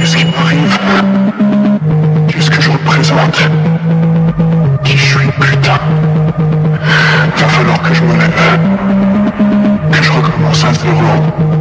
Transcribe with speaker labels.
Speaker 1: Qu'est-ce qui m'arrive Qu'est-ce que je représente Qui je suis, putain Va falloir que je me lève. Que je recommence à zéro.